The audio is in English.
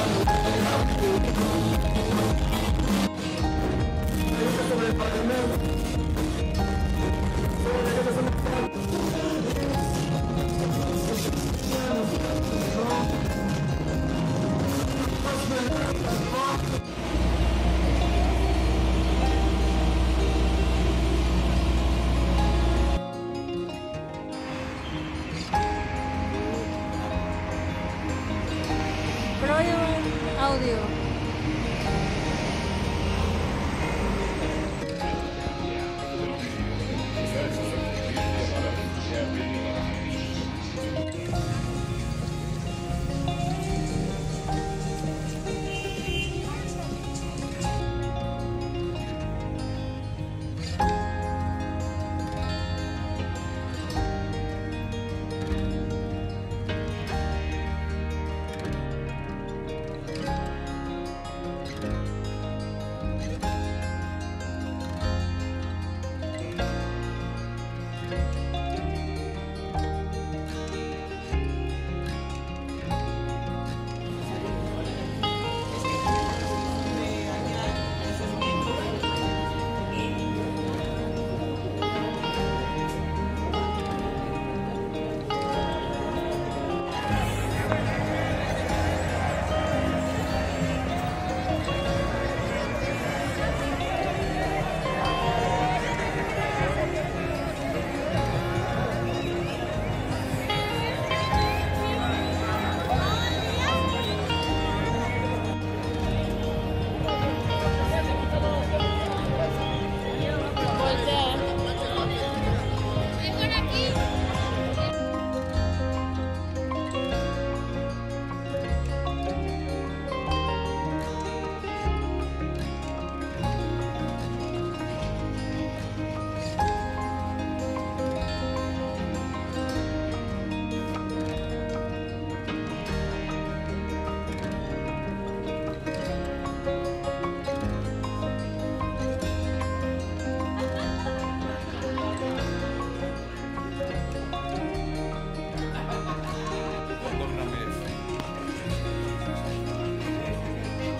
I'm gonna go to the audio.